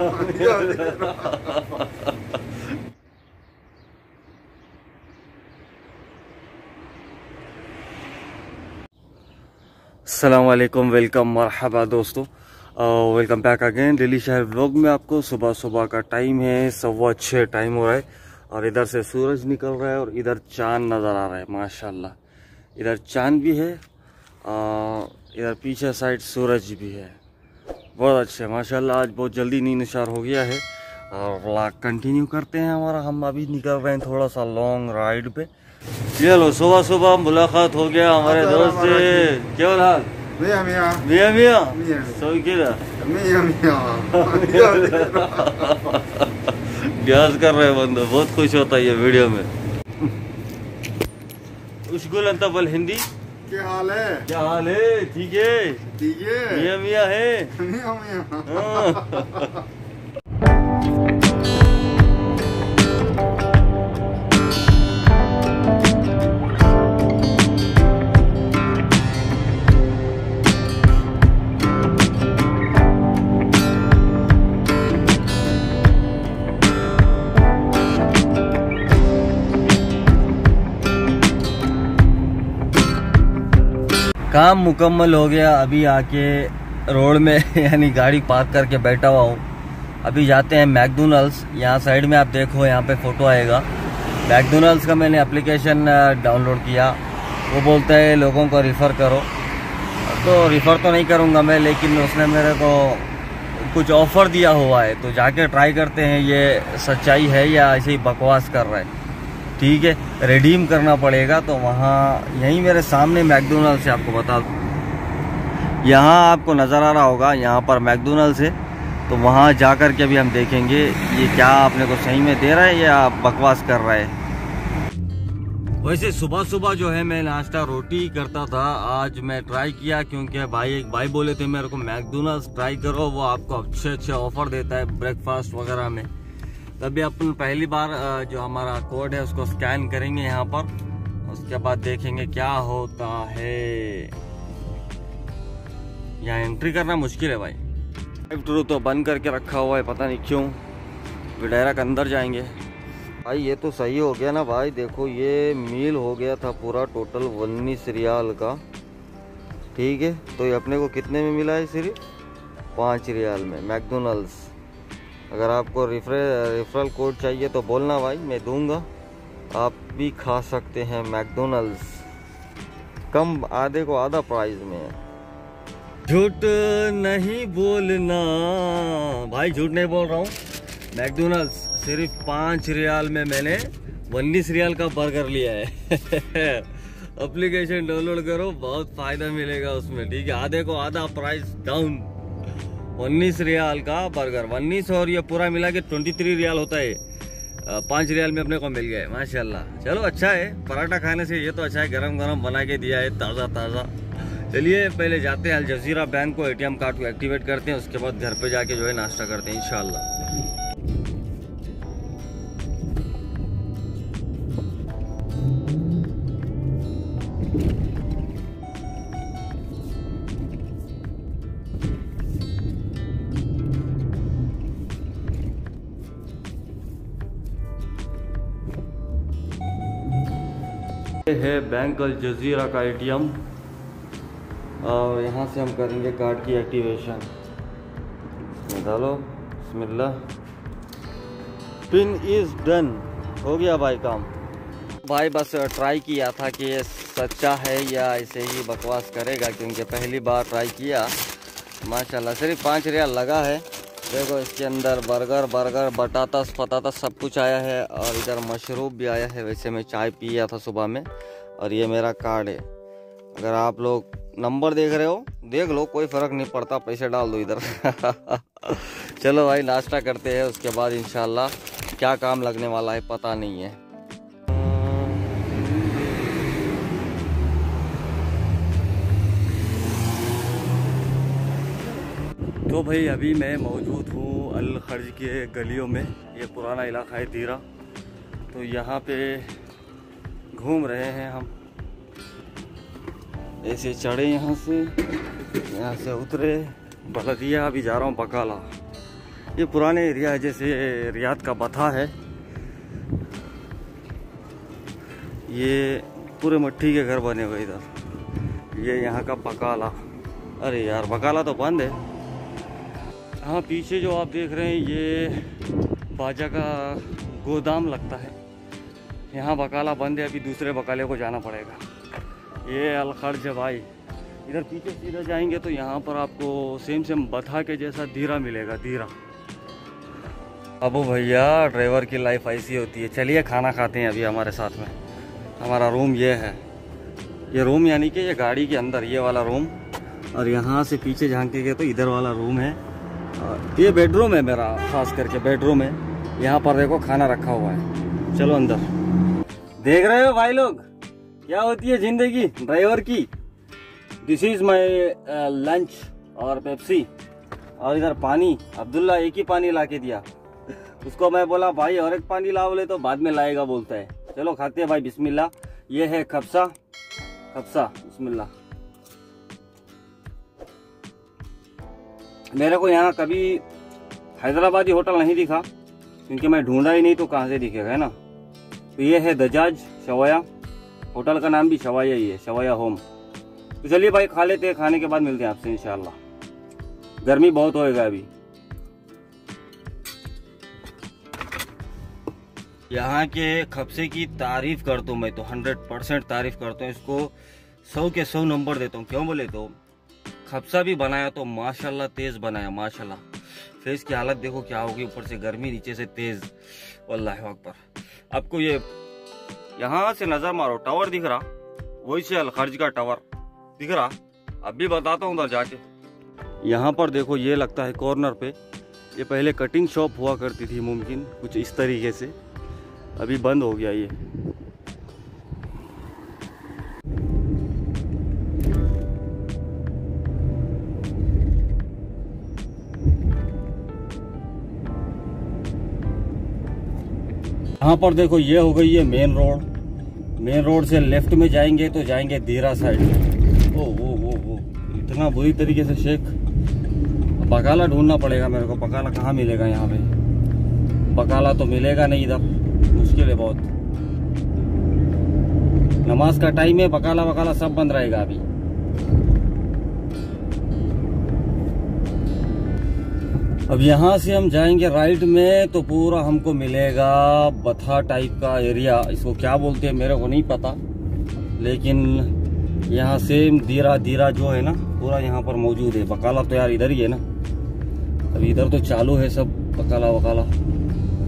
Aslam welcome मरहबा दोस्तों welcome back again Delhi शहर vlog में आपको सुबह सुबह का टाइम है सवा छः टाइम हो रहा है। और इधर से सूरज निकल रहा है और इधर चाँद नज़र आ रहा है, माशाल्लाह। इधर चाँद भी है इधर पीछे साइड सूरज भी है। बहुत अच्छे माशाल्लाह आज बहुत जल्दी नींद नशार हो गया है। और व्लॉग कंटिन्यू करते हैं हमारा हम अभी निकल रहे हैं थोड़ा सा लॉन्ग राइड पे। चलो सुबह सुबह मुलाकात हो गया हमारे दोस्त। से क्या हाल? मिया मियाँ। मियाँ मियाँ? मियाँ किधर? मियाँ मियाँ। ब्याज कर रहे हैं बंदो बहुत खुश होता है ये वीडियो में। उशगुल अंतबल हिंदी। क्या हाल है? क्या हाल है? ठीक है। ठीक है। मियाँ मियाँ है। मियाँ मियाँ। काम मुकम्मल हो गया, अभी आके रोड में, यानी गाड़ी पार्क करके बैठा हुआ हूँ। अभी जाते हैं मैकडोनल्ड्स, यहाँ साइड में आप देखो, यहाँ पे फ़ोटो आएगा। मैकडोनल्ड्स का मैंने एप्लीकेशन डाउनलोड किया। वो बोलता है, लोगों को रिफ़र करो। तो रिफ़र तो नहीं करूँगा मैं, लेकिन उसने मेरे को कुछ ऑफ़र दिया हुआ है। तो जाके ट्राई करते हैं, ये सच्चाई है या ऐसे ही बकवास कर रहा है? ठीक है रिडीम करना पड़ेगा तो वहाँ, यहीं मेरे सामने मैकडोनल्ड से आपको बता दूँ। यहाँ आपको नज़र आ रहा होगा, यहाँ पर मैकडोनल्ड से तो वहाँ जा कर के भी हम देखेंगे, ये क्या आपने को सही में दे रहा है या बकवास कर रहा है। वैसे सुबह सुबह जो है, मैं नाश्ता रोटी करता था, आज मैं ट्राई किया, क्योंकि भाई, एक भाई बोले थे मेरे को मैकडोनल्ड्स ट्राई करो, वो आपको अच्छे अच्छे ऑफ़र देता है ब्रेकफास्ट वगैरह में। तभी अपन पहली बार जो हमारा कोड है, उसको स्कैन करेंगे यहाँ पर। उसके बाद देखेंगे क्या होता है। यहाँ एंट्री करना मुश्किल है भाई। ड्राइव थ्रू तो बंद करके रखा हुआ है, पता नहीं क्यों। डायरेक्ट अंदर जाएँगे। भाई, ये तो सही हो गया ना भाई। देखो, ये मील हो गया था पूरा टोटल उन्नीस रियाल का। ठीक है? तो ये अपने को कितने में मिला है सिर्फ़ पाँच रियाल में मैकडोनल्ड्स अगर आपको रेफरल रेफरल कोड चाहिए तो बोलना भाई, मैं दूँगा। आप भी खा सकते हैं मैकडोनल्ड्स। कम आधे को आधा प्राइस में। है झूठ नहीं बोलना। भाई, झूठ नहीं बोल रहा हूँ। मैकडोनल्ड्स सिर्फ़ पाँच रियाल में मैंने उन्नीस रियाल का बर्गर लिया है। एप्लीकेशन डाउनलोड करो, बहुत फ़ायदा मिलेगा उसमें, ठीक है? आधे को आधा प्राइस डाउन उन्नीस रियाल का बर्गर उन्नीस और ये पूरा मिला के ट्वेंटी थ्री रियाल होता है। पाँच रियाल में अपने को मिल गया है, माशाल्लाह। चलो अच्छा है। पराठा खाने से ये तो अच्छा है गरम गरम बना के दिया है ताज़ा ताज़ा चलिए, पहले जाते हैं अल जजीरा बैंक को एटीएम कार्ड को एक्टिवेट करते हैं, उसके बाद घर पे जाके जो है नाश्ता करते हैं, इंशाल्लाह। है बैंक अल जजीरा का एटीएम और यहाँ से हम करेंगे कार्ड की एक्टिवेशन डालो बसमिल्लाह। पिन इज़ डन हो गया भाई काम। भाई बस ट्राई किया था कि ये सच्चा है या ऐसे ही बकवास करेगा, क्योंकि पहली बार ट्राई किया। माशाल्लाह, सिर्फ़ पाँच रियाल लगा है। देखो, इसके अंदर बर्गर बर्गर, बटाता, पताता सब कुछ आया है और इधर मशरूब भी आया है। वैसे मैं चाय पिया था सुबह में और ये मेरा कार्ड है। अगर आप लोग नंबर देख रहे हो, देख लो, कोई फ़र्क नहीं पड़ता, पैसे डाल दो इधर। चलो भाई, नाश्ता करते हैं, उसके बाद इन क्या काम लगने वाला है पता नहीं है। तो भाई अभी मैं मौजूद हूँ अल खर्ज के गलियों में, ये पुराना इलाका है तीरा तो यहाँ पे घूम रहे हैं हम। ऐसे चढ़े यहाँ से यहाँ से उतरे, बलदिया अभी जा रहा हूँ बकाला। ये पुराने एरिया है, जैसे रियाद का बथा है। ये पूरे मट्टी के घर बने हुए इधर। ये यहाँ का बकाला। अरे यार, बकाला तो बंद है। हाँ पीछे जो आप देख रहे हैं, ये बाजा का गोदाम लगता है। यहाँ बकाला बंद है, अभी दूसरे बकाले को जाना पड़ेगा। ये अलखर्ज भाई। इधर पीछे सीधा जाएँगे तो यहाँ पर आपको सेम सेम बथा के जैसा धीरा मिलेगा धीरा अबू भैया, ड्राइवर की लाइफ ऐसी होती है। चलिए, खाना खाते हैं अभी हमारे साथ में। हमारा रूम ये है। ये रूम यानी कि ये गाड़ी के अंदर, ये वाला रूम और यहाँ से पीछे झांकेंगे तो इधर वाला रूम है। ये बेडरूम है मेरा, खास करके बेडरूम है। यहाँ पर देखो खाना रखा हुआ है। चलो अंदर। देख रहे हो भाई लोग? क्या होती है ज़िंदगी ड्राइवर की? दिस इज़ माई लंच और पेप्सी और इधर पानी। अब्दुल्ला एक ही पानी ला के दिया। उसको मैं बोला, भाई, और एक पानी ला बोले तो बाद में लाएगा, बोलता है। चलो खाते हैं भाई, बिस्मिल्लाह। ये है खबसा खबसा बिस्मिल्लाह। मेरे को यहाँ कभी हैदराबादी होटल नहीं दिखा, क्योंकि मैं ढूंढा ही नहीं तो कहाँ से दिखेगा, है ना? तो ये है दजाज शवाया, होटल का नाम भी शवाया ही है, शवाया होम। तो चलिए भाई, खा लेते हैं, खाने के बाद मिलते हैं आपसे इंशाल्लाह गर्मी बहुत होएगा अभी। यहाँ के खबसे की तारीफ़ करता हूँ मैं तो हंड्रेड परसेंट तारीफ़ करता हूँ, इसको सौ के सौ नंबर देता हूँ। क्यों बोले तो खबसा भी बनाया तो माशाल्लाह तेज बनाया, माशाल्लाह। फेस की हालत देखो क्या होगी, ऊपर से गर्मी, नीचे से तेज। वल्लाह अकबर। आपको ये यहाँ से नज़र मारो टावर दिख रहा। वही से अलखर्ज का टावर दिख रहा। अब भी बताता हूँ उधर जाके। यहाँ पर देखो, ये लगता है कॉर्नर पे। ये पहले कटिंग शॉप हुआ करती थी मुमकिन, कुछ इस तरीके से। अभी बंद हो गया ये। यहाँ पर देखो, ये हो गई है मेन रोड मेन रोड से लेफ़्ट में जाएँगे तो जाएँगे दीरा साइड ओ वो वो वो इतना बुरी तरीके से शेख. बकाला ढूंढना पड़ेगा मेरे को. बकाला कहाँ मिलेगा यहाँ पे? बकाला तो मिलेगा नहीं इधर. मुश्किल है बहुत. नमाज़ का टाइम है, बकाला वकाला सब बंद रहेगा अभी. अब यहाँ से हम जाएँगे राइट में तो पूरा हमको मिलेगा बथा टाइप का एरिया इसको क्या बोलते हैं मेरे को नहीं पता। लेकिन यहाँ सेम दीरा दीरा जो है ना, पूरा यहाँ पर मौजूद है। बकाला तो यार इधर ही है ना। अब इधर तो चालू है सब बकाला वकाला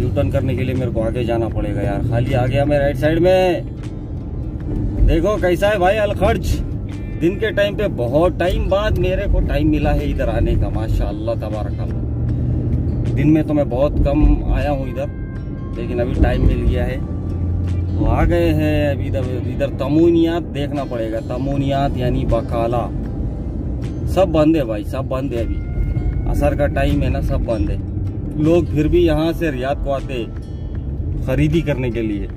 यू टर्न करने के लिए मेरे को आगे जाना पड़ेगा यार। खाली आ गया मैं राइट साइड में। देखो कैसा है भाई अलखर्ज दिन के टाइम पे बहुत टाइम बाद मेरे को टाइम मिला है इधर आने का। माशाल्लाह, तबारक दिन में तो मैं बहुत कम आया हूँ इधर, लेकिन अभी टाइम मिल गया है। तो आ गए हैं अभी इधर इधर तमूनियात देखना पड़ेगा। तमूनियात यानी बकाला सब बंद है भाई, सब बंद है अभी। असर का टाइम है ना, सब बंद है। लोग फिर भी यहाँ से रियाद को आते खरीदी करने के लिए।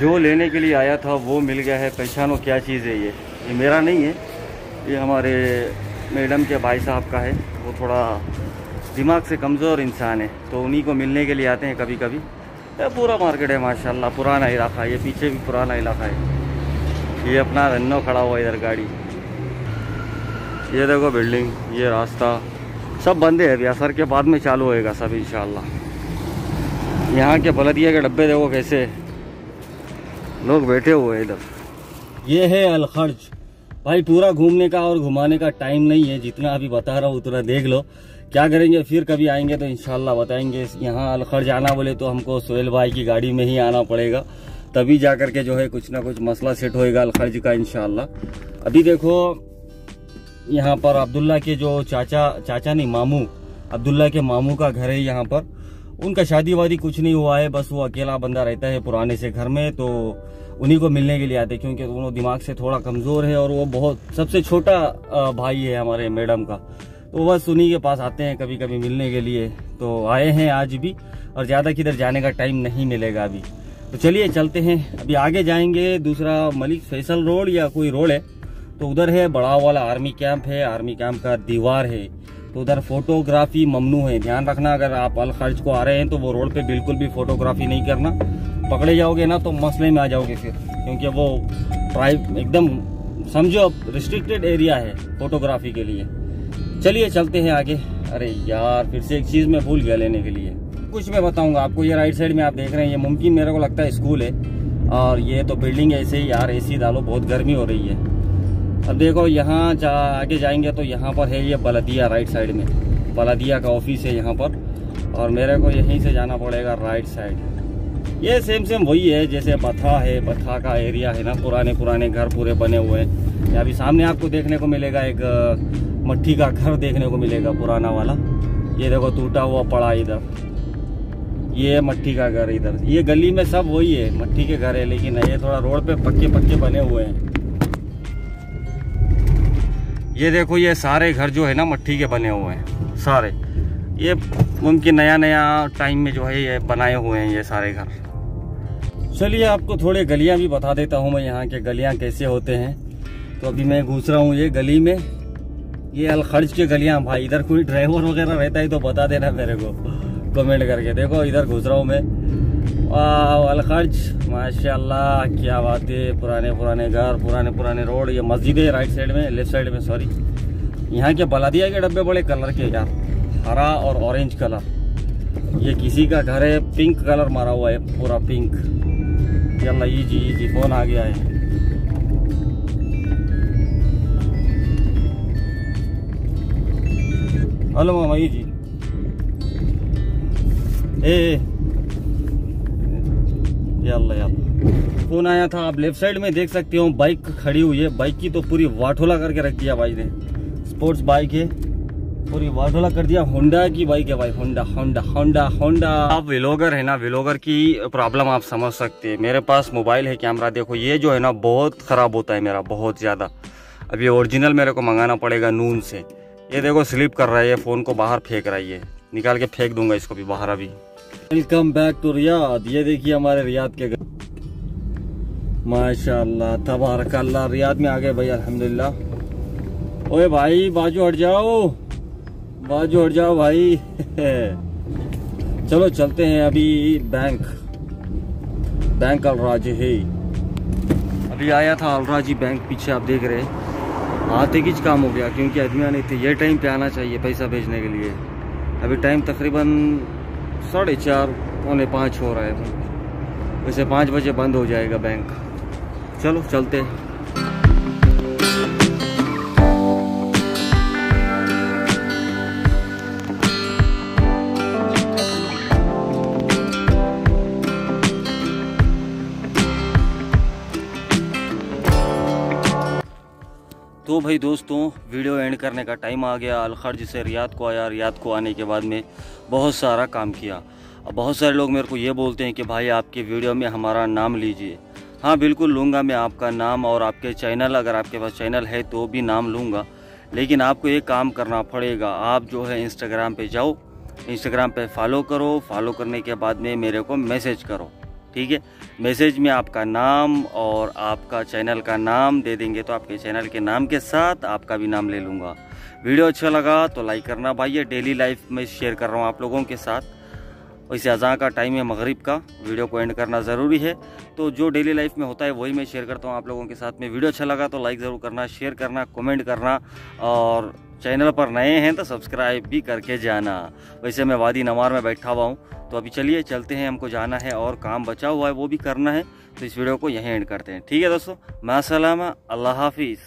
जो लेने के लिए आया था, वो मिल गया है। पहचानो क्या चीज़ है ये। ये मेरा नहीं है। ये हमारे मैडम के भाई साहब का है। वो थोड़ा दिमाग से कमज़ोर इंसान है। तो उन्हीं को मिलने के लिए आते हैं कभी कभी ये पूरा मार्केट है, माशाल्लाह। पुराना इलाका है। ये पीछे भी पुराना इलाका है। ये अपना रन्नो खड़ा हुआ इधर गाड़ी। ये देखो बिल्डिंग, ये रास्ता। सब बंदे है असर के बाद में चालू होएगा सब, इंशाल्लाह। यहाँ के बलदिया के डब्बे देखो कैसे लोग बैठे हुए हैं इधर। ये है अलखर्ज भाई, पूरा घूमने का और घुमाने का टाइम नहीं है, जितना अभी बता रहा हूँ, उतना देख लो। क्या करेंगे, फिर कभी आएँगे तो इनशाला बताएँगे। यहाँ अलखर्ज आना बोले तो हमको सोहेल भाई की गाड़ी में ही आना पड़ेगा। तभी जा करके जो है कुछ ना कुछ मसला सेट होएगा अलखर्ज का इंशाल्लाह। अभी देखो, यहाँ पर अब्दुल्ला के जो चाचा चाचा नहीं, मामू। अब्दुल्ला के मामू का घर है यहाँ पर। उनका शादी वादी कुछ नहीं हुआ है, बस वो अकेला बंदा रहता है पुराने से घर में तो उन्हीं को मिलने के लिए आते हैं, क्योंकि दोनों दिमाग से थोड़ा कमज़ोर है और वो बहुत, सबसे छोटा भाई है हमारे मैडम का। तो बस उन्हीं के पास आते हैं कभी कभी मिलने के लिए। तो आए हैं आज भी, और ज़्यादा किधर जाने का टाइम नहीं मिलेगा अभी। तो चलिए, चलते हैं। अभी आगे जाएँगे, दूसरा मलिक फैसल रोड या कोई रोड है तो उधर है बड़ा वाला आर्मी कैंप है, आर्मी कैंप का दीवार है। तो उधर फोटोग्राफी ममनू है। ध्यान रखना, अगर आप अल खर्च को आ रहे हैं तो वो रोड पे बिल्कुल भी फोटोग्राफी नहीं करना। पकड़े जाओगे ना तो मसले में आ जाओगे फिर, क्योंकि वो प्राइव, एकदम, समझो अब रिस्ट्रिक्टेड एरिया है फोटोग्राफी के लिए। चलिए, चलते हैं आगे। अरे यार, फिर से एक चीज़ मैं भूल गया लेने के लिए। कुछ मैं बताऊँगा आपको, ये राइट साइड में आप देख रहे हैं, ये मुमकिन मेरे को लगता है स्कूल है। और ये तो बिल्डिंग ऐसे ही यार एसी डालो, बहुत गर्मी हो रही है। अब देखो, यहाँ जा, आगे जाएँगे तो यहाँ पर है ये बलदिया राइट साइड में। बलदिया का ऑफ़िस है यहाँ पर। और मेरे को यहीं से जाना पड़ेगा राइट साइड ये सेम सेम वही है, जैसे बथा है, बथा का एरिया है ना, पुराने पुराने घर पूरे बने हुए हैं। अभी सामने आपको देखने को मिलेगा एक मट्टी का घर देखने को मिलेगा, पुराना वाला। ये देखो, टूटा हुआ पड़ा इधर। ये मट्टी का घर इधर। ये गली में सब वही है, मट्टी के घर है, लेकिन ये थोड़ा रोड पे पक्के पक्के बने हुए हैं। ये देखो, ये सारे घर जो है ना, मट्टी के बने हुए हैं, सारे। ये मुमकिन नया नया टाइम में जो है ये बनाए हुए हैं ये सारे घर। चलिए, आपको थोड़े गलियाँ भी बता देता हूँ मैं यहाँ के गलियाँ कैसे होते हैं। तो अभी मैं घुस रहा हूँ ये गली में। ये अलखर्ज के गलियाँ, भाई, इधर कोई ड्राइवर वगैरह रहता है तो बता देना मेरे को। कमेंट करके देखो, इधर घुस रहा हूँ मैं। अलखर्ज माशाल्लाह क्या बात है। पुराने पुराने घर पुराने पुराने रोड ये मस्जिद है राइट साइड में लेफ़्ट साइड में सॉरी यहाँ के बलादिया के डब्बे बड़े कलर के यार? हरा और ऑरेंज कलर ये किसी का घर है पिंक कलर मारा हुआ है पूरा पिंक चल ये जी ये जी फ़ोन आ गया है। हेलो मामा ये जी। ए ए, यल्ला यल्ला। फ़ोन आया था, आप लेफ़्ट साइड में देख सकते हो बाइक खड़ी हुई है। बाइक की तो पूरी वाठोला करके रख दिया भाई ने। स्पोर्ट्स बाइक है। पूरी वाठोला कर दिया। होंडा की बाइक है भाई होंडा होंडा होंडा होंडा आप विलोगर है ना विलोगर की प्रॉब्लम आप समझ सकते हैं। मेरे पास मोबाइल है कैमरा देखो। ये जो है ना, बहुत खराब होता है मेरा, बहुत ज़्यादा। अब ये ओरिजिनल मेरे को मंगाना पड़ेगा नून से। ये देखो स्लिप कर रहा है, ये फ़ोन को बाहर फेंक रहा है ये। निकाल के फेंक दूँगा इसको भी, बाहर अभी। वेलकम बैक टू रियाद ये देखिए हमारे रियाद के घर। माशाल्लाह तबारक अल्लाह रियाद में आ गए भाई, अल्हम्दुलिल्लाह। ओए भाई, बाजू हट जाओ। बाजू हट जाओ भाई। चलो चलते हैं अभी बैंक बैंक अलराज है। अभी आया था अलराजी बैंक पीछे, आप देख रहे हैं। आते किच काम हो गया, क्योंकि आदमी नहीं थे ये टाइम पे आना चाहिए पैसा भेजने के लिए। अभी टाइम तकरीबन साढ़े चार, पौने पाँच हो रहा है। वैसे पाँच बजे बंद हो जाएगा बैंक चलो, चलते हैं। भाई दोस्तों, वीडियो एंड करने का टाइम आ गया। अलखर्ज से रियाद को आया, रियाद को आने के बाद में बहुत सारा काम किया। अब बहुत सारे लोग मेरे को ये बोलते हैं कि भाई आपके वीडियो में हमारा नाम लीजिए। हाँ बिल्कुल लूँगा मैं आपका नाम और आपके चैनल, अगर आपके पास चैनल है तो भी नाम लूँगा। लेकिन आपको एक काम करना पड़ेगा, आप जो है इंस्टाग्राम पे जाओ इंस्टाग्राम पे फॉलो करो। फॉलो करने के बाद में मेरे को मैसेज करो, ठीक है? मैसेज में आपका नाम और आपका चैनल का नाम दे देंगे तो आपके चैनल के नाम के साथ आपका भी नाम ले लूँगा। वीडियो अच्छा लगा तो लाइक करना भाई, ये डेली लाइफ में शेयर कर रहा हूँ आप लोगों के साथ। वैसे अज़ा का टाइम है मगरिब का, वीडियो को एंड करना ज़रूरी है। तो जो डेली लाइफ में होता है वही मैं शेयर करता हूँ आप लोगों के साथ में। वीडियो अच्छा लगा तो लाइक ज़रूर करना शेयर करना कमेंट करना और चैनल पर नए हैं तो सब्सक्राइब भी करके जाना। वैसे मैं वादी नवार में बैठा हुआ हूँ तो अभी चलिए, चलते हैं, हमको जाना है और काम बचा हुआ है, वो भी करना है तो इस वीडियो को यहीं एंड करते हैं। ठीक है दोस्तों मैं मासलामा अल्लाह हाफिज़।